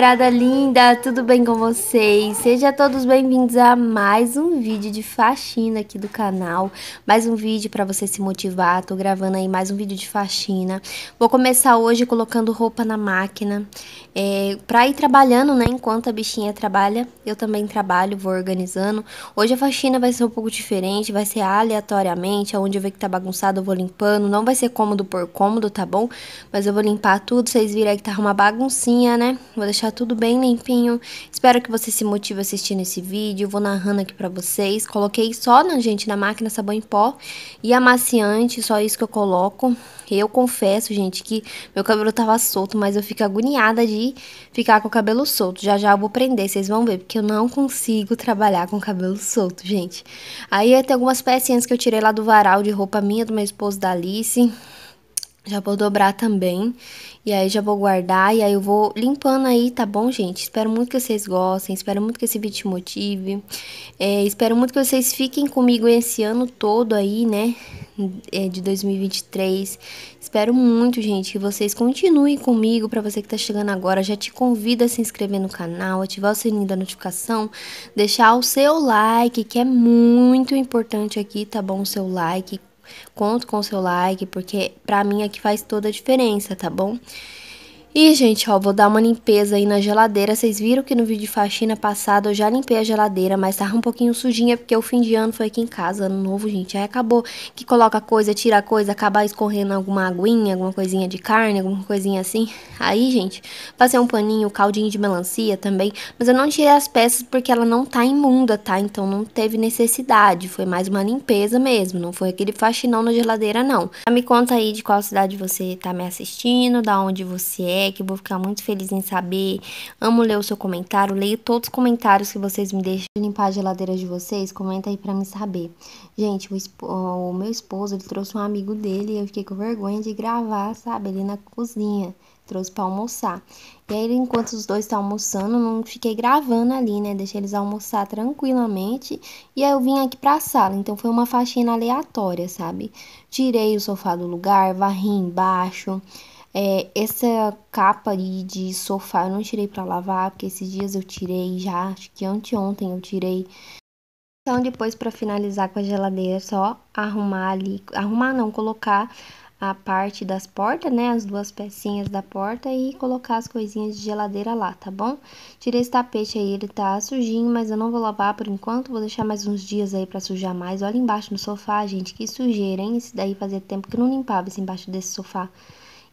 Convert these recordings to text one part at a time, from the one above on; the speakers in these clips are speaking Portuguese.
mulherada linda, tudo bem com vocês? Sejam todos bem-vindos a mais um vídeo de faxina aqui do canal, mais um vídeo para você se motivar. Tô gravando aí mais um vídeo de faxina. Vou começar hoje colocando roupa na máquina, é, para ir trabalhando, né? Enquanto a bichinha trabalha, eu também trabalho, vou organizando. Hoje a faxina vai ser um pouco diferente, vai ser aleatoriamente, aonde eu ver que tá bagunçado eu vou limpando. Não vai ser cômodo por cômodo, tá bom? Mas eu vou limpar tudo, vocês viram aí que tá uma baguncinha, né? Vou deixar tudo bem limpinho. Espero que você se motive assistindo esse vídeo. Vou narrando aqui pra vocês. Coloquei só, na gente, na máquina sabão em pó e amaciante, só isso que eu coloco. Eu confesso, gente, que meu cabelo tava solto, mas eu fico agoniada de ficar com o cabelo solto. Já já eu vou prender, vocês vão ver, porque eu não consigo trabalhar com cabelo solto, gente. Aí tem algumas pecinhas que eu tirei lá do varal de roupa minha, do meu esposo da Alice. Já vou dobrar também. E aí já vou guardar e aí eu vou limpando aí, tá bom, gente? Espero muito que vocês gostem, espero muito que esse vídeo te motive. É, espero muito que vocês fiquem comigo esse ano todo aí, né? É, de 2023. Espero muito, gente, que vocês continuem comigo. Para você que tá chegando agora, já te convido a se inscrever no canal, ativar o sininho da notificação, deixar o seu like, que é muito importante aqui, tá bom? O seu like, Conto com o seu like, porque pra mim é que faz toda a diferença, tá bom? E, gente, ó, vou dar uma limpeza aí na geladeira. Vocês viram que no vídeo de faxina passado eu já limpei a geladeira, mas tava um pouquinho sujinha porque o fim de ano foi aqui em casa, ano novo, gente. Aí acabou que coloca coisa, tira coisa, acaba escorrendo alguma aguinha, alguma coisinha de carne, alguma coisinha assim. Aí, gente, passei um paninho, caldinho de melancia também, mas eu não tirei as peças porque ela não tá imunda, tá? Então não teve necessidade, foi mais uma limpeza mesmo, não foi aquele faxinão na geladeira, não. Me conta aí de qual cidade você tá me assistindo, da onde você é, que eu vou ficar muito feliz em saber. Amo ler o seu comentário, leio todos os comentários que vocês me deixam limpar a geladeira de vocês. Comenta aí pra me saber. Gente, o, o meu esposo, ele trouxe um amigo dele e eu fiquei com vergonha de gravar, sabe, ali na cozinha. Trouxe pra almoçar. E aí, enquanto os dois estão almoçando, não fiquei gravando ali, né? Deixei eles almoçar tranquilamente. E aí eu vim aqui pra sala. Então foi uma faxina aleatória, sabe? Tirei o sofá do lugar, varri embaixo. É, essa capa de, de sofá eu não tirei para lavar, porque esses dias eu tirei já, acho que anteontem eu tirei. Então depois para finalizar com a geladeira, é só arrumar ali, arrumar não, colocar a parte das portas, né, as duas pecinhas da porta e colocar as coisinhas de geladeira lá, tá bom? Tirei esse tapete aí, ele tá sujinho, mas eu não vou lavar por enquanto, vou deixar mais uns dias aí pra sujar mais. Olha embaixo no sofá, gente, que sujeira, hein? Esse daí fazia tempo que eu não limpava esse embaixo desse sofá.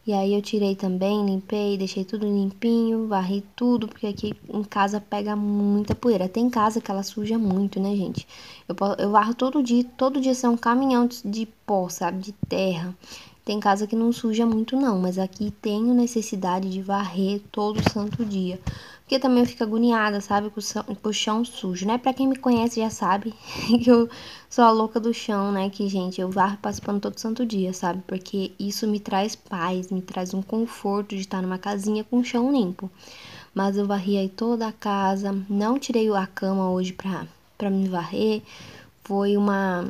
E aí eu tirei também, limpei, deixei tudo limpinho, varri tudo, porque aqui em casa pega muita poeira. Tem casa que ela suja muito, né, gente? Eu, eu varro todo dia, todo dia são um caminhão de pó, sabe, de terra. Tem casa que não suja muito não, mas aqui tenho necessidade de varrer todo santo dia. Porque também eu fico agoniada, sabe, com o chão sujo, né? Pra quem me conhece já sabe que eu sou a louca do chão, né? Que, gente, eu varro participando todo santo dia, sabe? Porque isso me traz paz, me traz um conforto de estar numa casinha com o chão limpo. Mas eu varri aí toda a casa, não tirei a cama hoje pra, pra me varrer. Foi uma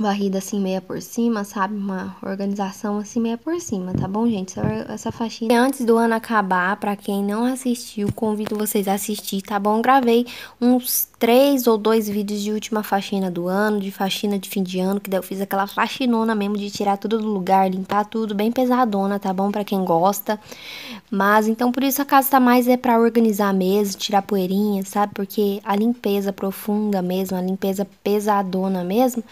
varrida assim meia por cima, sabe? Uma organização assim meia por cima, tá bom, gente? Essa, essa faxina. Antes do ano acabar, para quem não assistiu, convido vocês a assistir, tá bom? Gravei uns três ou dois vídeos de última faxina do ano, de faxina de fim de ano, que daí eu fiz aquela faxinona mesmo de tirar tudo do lugar, limpar tudo, bem pesadona, tá bom? Para quem gosta. Mas então por isso a casa tá mais é para organizar mesmo, tirar poeirinha, sabe? Porque a limpeza profunda mesmo, a limpeza pesadona mesmo,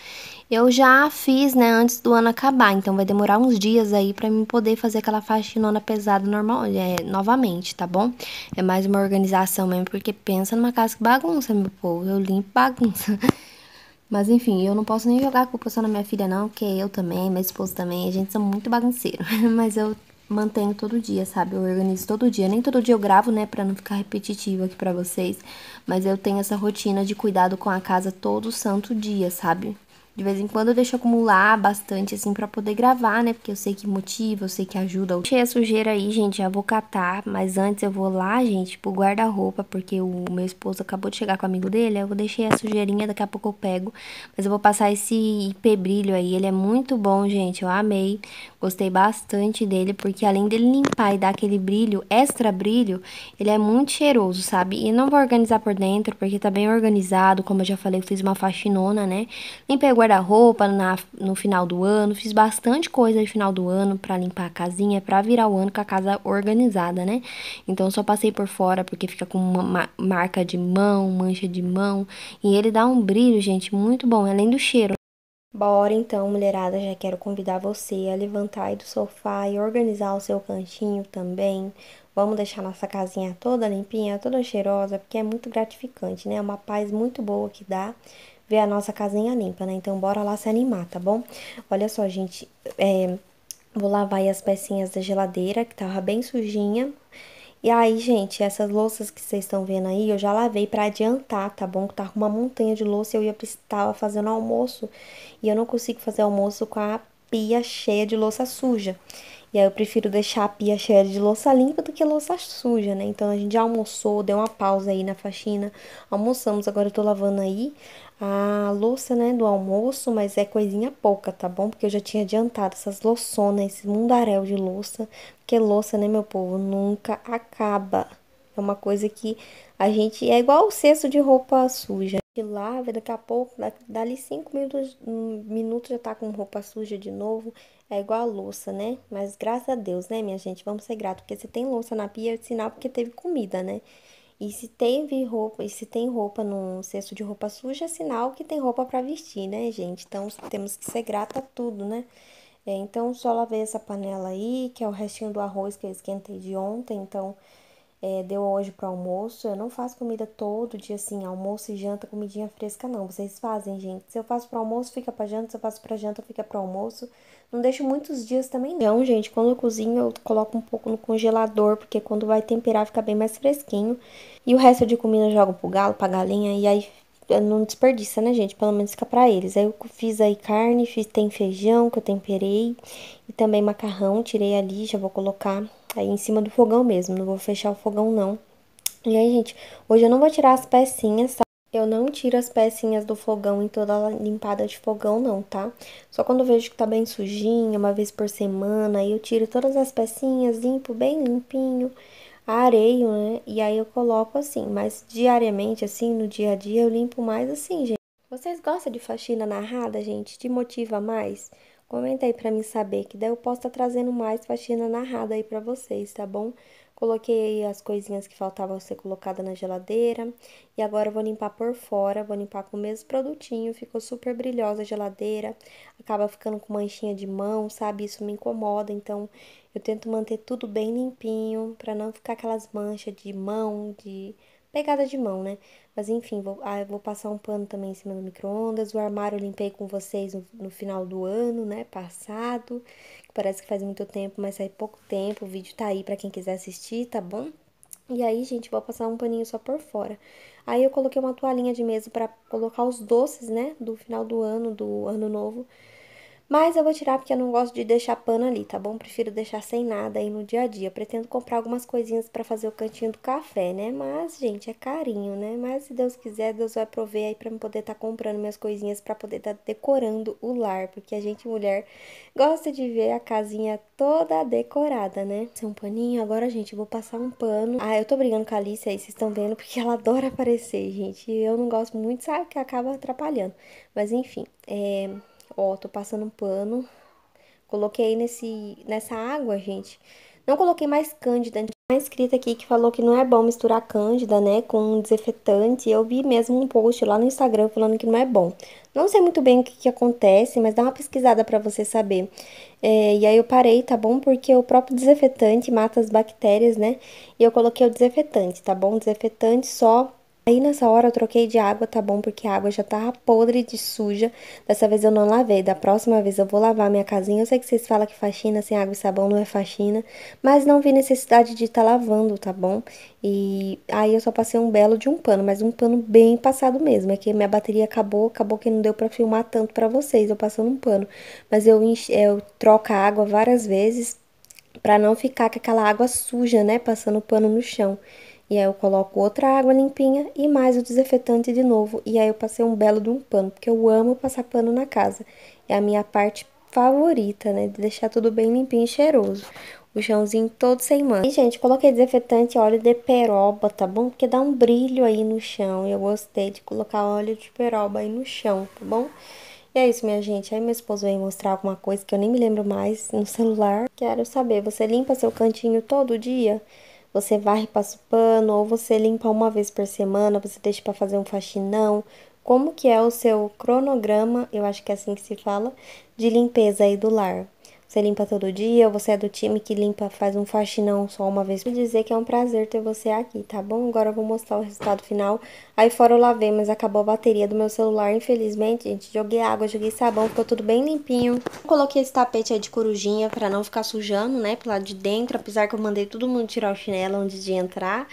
eu já fiz, né, antes do ano acabar, então vai demorar uns dias aí para mim poder fazer aquela faxinona pesada normal, é, novamente, tá bom? É mais uma organização mesmo, porque pensa numa casa que bagunça, meu povo, eu limpo bagunça. Mas enfim, eu não posso nem jogar a culpa só na minha filha não, porque eu também, meu esposo também, a gente são muito bagunceiro. Mas eu mantenho todo dia, sabe? Eu organizo todo dia. Nem todo dia eu gravo, né, para não ficar repetitivo aqui para vocês, mas eu tenho essa rotina de cuidado com a casa todo santo dia, sabe? De vez em quando eu deixo acumular bastante, assim, pra poder gravar, né? Porque eu sei que motiva, eu sei que ajuda. Deixei a sujeira aí, gente, já vou catar. Mas antes eu vou lá, gente, pro guarda-roupa, porque o meu esposo acabou de chegar com o amigo dele. Eu deixei a sujeirinha, daqui a pouco eu pego. Mas eu vou passar esse IP brilho aí. Ele é muito bom, gente. Eu amei. Gostei bastante dele, porque além dele limpar e dar aquele brilho, extra brilho, ele é muito cheiroso, sabe? E não vou organizar por dentro, porque tá bem organizado. Como eu já falei, eu fiz uma faxinona, né? Limpei o guarda-roupa no final do ano, fiz bastante coisa no final do ano para limpar a casinha, para virar o ano com a casa organizada, né? Então só passei por fora porque fica com uma marca de mão, mancha de mão, e ele dá um brilho, gente, muito bom, além do cheiro. Bora então, mulherada, já quero convidar você a levantar aí do sofá e organizar o seu cantinho também. Vamos deixar nossa casinha toda limpinha, toda cheirosa, porque é muito gratificante, né? É uma paz muito boa que dá ver a nossa casinha limpa, né? Então, bora lá se animar, tá bom? Olha só, gente, é, vou lavar as pecinhas da geladeira, que tava bem sujinha. E aí, gente, essas louças que vocês estão vendo aí, eu já lavei para adiantar, tá bom? Que tá com uma montanha de louça e eu ia tava fazendo almoço. E eu não consigo fazer almoço com a pia cheia de louça suja. E aí eu prefiro deixar a pia cheia de louça limpa do que louça suja, né? Então a gente já almoçou, deu uma pausa aí na faxina. Almoçamos, agora eu tô lavando aí a louça, né, do almoço, mas é coisinha pouca, tá bom? Porque eu já tinha adiantado essas louçonas, esse mundaréu de louça, porque louça, né, meu povo, nunca acaba. É uma coisa que a gente é igual o cesto de roupa suja. Que lava, daqui a pouco, dali cinco minutos, um minuto já tá com roupa suja de novo. É igual a louça, né? Mas graças a Deus, né, minha gente? Vamos ser gratos, porque se tem louça na pia, é sinal porque teve comida, né? E se teve roupa, e se tem roupa no cesto de roupa suja, é sinal que tem roupa para vestir, né, gente? Então temos que ser grata a tudo, né? É, então só lavei essa panela aí, que é o restinho do arroz que eu esquentei de ontem, então é, deu hoje para almoço. Eu não faço comida todo dia assim, almoço e janta, comidinha fresca, não. Vocês fazem, gente. Se eu faço para almoço, fica para janta. Se eu faço para janta, fica para almoço. Não deixo muitos dias também, não, gente. Quando eu cozinho, eu coloco um pouco no congelador, porque quando vai temperar, fica bem mais fresquinho. E o resto de comida eu jogo pro galo, pra galinha, e aí não desperdiça, né, gente? Pelo menos fica pra eles. Aí eu fiz aí carne, fiz, tem feijão que eu temperei, e também macarrão, tirei ali, já vou colocar aí em cima do fogão mesmo, não vou fechar o fogão não. E aí, gente, hoje eu não vou tirar as pecinhas, tá? Eu não tiro as pecinhas do fogão em toda a limpada de fogão, não, tá? Só quando eu vejo que tá bem sujinho, uma vez por semana, aí eu tiro todas as pecinhas, limpo bem limpinho, areio, né? E aí eu coloco assim, mas diariamente, assim, no dia a dia, eu limpo mais assim, gente. Vocês gostam de faxina narrada, gente? Te motiva mais? Comenta aí pra mim saber, que daí eu posso estar tá trazendo mais faxina narrada aí pra vocês, tá bom? Coloquei as coisinhas que faltavam ser colocada na geladeira. E agora eu vou limpar por fora, vou limpar com o mesmo produtinho. Ficou super brilhosa a geladeira. Acaba ficando com manchinha de mão, sabe? Isso me incomoda, então eu tento manter tudo bem limpinho, pra não ficar aquelas manchas de mão, de pegada de mão, né? Mas enfim, vou, ah, vou passar um pano também em cima do micro-ondas. O armário eu limpei com vocês no, no, final do ano, né? Passado. Parece que faz muito tempo, mas faz pouco tempo. O vídeo tá aí pra quem quiser assistir, tá bom? E aí, gente, vou passar um paninho só por fora. Aí eu coloquei uma toalhinha de mesa para colocar os doces, né? Do final do ano, do ano novo Mas eu vou tirar porque eu não gosto de deixar pano ali, tá bom? Prefiro deixar sem nada aí no dia a dia. Pretendo comprar algumas coisinhas para fazer o cantinho do café, né? Mas, gente, é carinho, né? Mas se Deus quiser, Deus vai prover aí para eu poder estar tá comprando minhas coisinhas para poder estar tá decorando o lar, porque a gente mulher gosta de ver a casinha toda decorada, né? Esse é um paninho, agora, gente, vou passar um pano. Ah, eu tô brigando com a Alice aí, vocês estão vendo, porque ela adora aparecer, gente. Eu não gosto muito, sabe, que acaba atrapalhando. Mas enfim, é Ó, tô passando um pano. Coloquei nesse, nessa água, gente. Não coloquei mais cândida. Tem uma escrita aqui que falou que não é bom misturar cândida, né, com desinfetante. Eu vi mesmo um post lá no Instagram falando que não é bom. Não sei muito bem o que, que acontece, mas dá uma pesquisada para você saber. É, e aí eu parei, tá bom? Porque o próprio desinfetante mata as bactérias, né? E eu coloquei o desinfetante, tá bom? Desinfetante só Aí nessa hora eu troquei de água, tá bom? Porque a água já tava podre de suja. Dessa vez eu não lavei. Da próxima vez eu vou lavar minha casinha. Eu sei que vocês falam que faxina sem água e sabão não é faxina. Mas não vi necessidade de estar tá lavando, tá bom? E aí eu só passei um belo de um pano, mas um pano bem passado mesmo. É que minha bateria acabou, acabou que não deu pra filmar tanto pra vocês, eu passando um pano. Mas eu, eu troco a água várias vezes pra não ficar com aquela água suja, né? Passando pano no chão. E aí eu coloco outra água limpinha e mais o desinfetante de novo. E aí eu passei um belo de um pano, porque eu amo passar pano na casa. É a minha parte favorita, né? De deixar tudo bem limpinho e cheiroso. O chãozinho todo sem mancha. E, gente, coloquei desinfetante óleo de peroba, tá bom? Porque dá um brilho aí no chão. Eu gostei de colocar óleo de peroba aí no chão, tá bom? E é isso, minha gente. Aí meu esposo veio mostrar alguma coisa que eu nem me lembro mais no celular. Quero saber, você limpa seu cantinho todo dia? Você varre, passa o pano, ou você limpa uma vez por semana, você deixa para fazer um faxinão. Como que é o seu cronograma, eu acho que é assim que se fala, de limpeza aí do lar? Você limpa todo dia, ou você é do time que limpa, faz um faxinão só uma vez. Vou dizer que é um prazer ter você aqui, tá bom? Agora eu vou mostrar o resultado final. Aí fora eu lavei, mas acabou a bateria do meu celular, infelizmente, gente. Joguei água, joguei sabão, ficou tudo bem limpinho. Coloquei esse tapete aí de corujinha pra não ficar sujando, né, pro lado de dentro. Apesar que eu mandei todo mundo tirar o chinelo antes de entrar.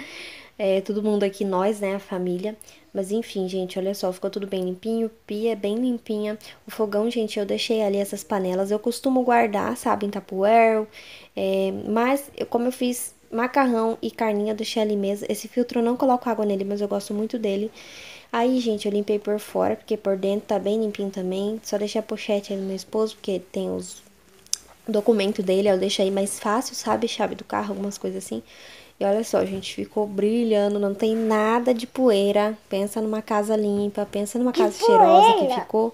É, todo mundo aqui, nós, né, a família. Mas enfim, gente, olha só, ficou tudo bem limpinho, pia bem limpinha. O fogão, gente, eu deixei ali essas panelas. Eu costumo guardar, sabe, em tapuer. É, mas, eu, como eu fiz macarrão e carninha, eu deixei ali mesmo. Esse filtro eu não coloco água nele, mas eu gosto muito dele. Aí, gente, eu limpei por fora, porque por dentro tá bem limpinho também. Só deixei a pochete aí do meu esposo, porque tem os documentos dele, eu deixei mais fácil, sabe? Chave do carro, algumas coisas assim. E olha só, gente, ficou brilhando, não tem nada de poeira. Pensa numa casa limpa, pensa numa casa cheirosa que ficou.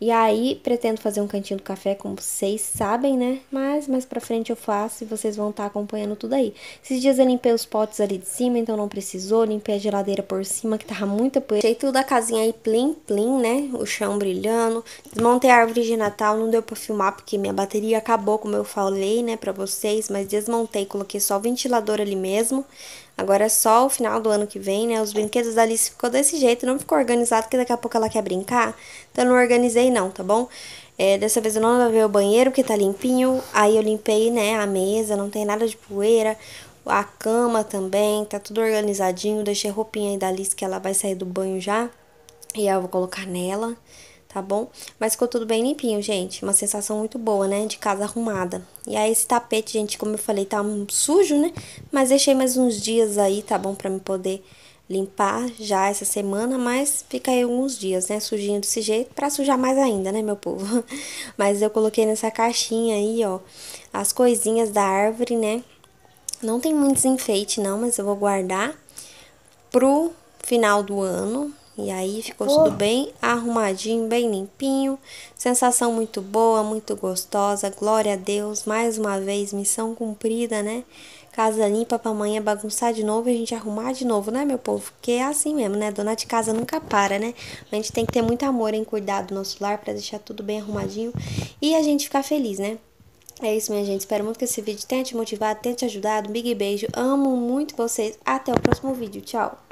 E aí, pretendo fazer um cantinho do café, como vocês sabem, né? Mas mais pra frente eu faço e vocês vão estar tá acompanhando tudo aí. Esses dias eu limpei os potes ali de cima, então não precisou. Limpei a geladeira por cima, que tava muita poeira. Deixei tudo a casinha aí plim, plim, né? O chão brilhando. Desmontei a árvore de Natal, não deu pra filmar porque minha bateria acabou, como eu falei, né, pra vocês. Mas desmontei, coloquei só o ventilador ali mesmo. Agora é só o final do ano que vem, né? Os brinquedos da Alice ficou desse jeito, não ficou organizado, porque daqui a pouco ela quer brincar. Então eu não organizei não, tá bom? É, dessa vez eu não lavei o banheiro, que tá limpinho. Aí eu limpei, né, a mesa, não tem nada de poeira. A cama também, tá tudo organizadinho. Deixei roupinha aí da Alice, que ela vai sair do banho já. E aí eu vou colocar nela tá bom? Mas ficou tudo bem limpinho, gente. Uma sensação muito boa, né? De casa arrumada. E aí, esse tapete, gente, como eu falei, tá sujo, né? Mas deixei mais uns dias aí, tá bom? Pra me poder limpar já essa semana, mas fica aí alguns dias, né? Sujinho desse jeito, pra sujar mais ainda, né, meu povo? Mas eu coloquei nessa caixinha aí, ó, as coisinhas da árvore, né? Não tem muitos enfeites, não, mas eu vou guardar pro final do ano, e aí ficou tudo bem arrumadinho, bem limpinho. Sensação muito boa, muito gostosa. Glória a Deus. Mais uma vez, missão cumprida, né? Casa limpa pra amanhã bagunçar de novo e a gente arrumar de novo, né, meu povo? Porque é assim mesmo, né? Dona de casa nunca para, né? A gente tem que ter muito amor em cuidar do nosso lar para deixar tudo bem arrumadinho e a gente ficar feliz, né? É isso, minha gente. Espero muito que esse vídeo tenha te motivado, tenha te ajudado. Um big beijo. Amo muito vocês. Até o próximo vídeo. Tchau.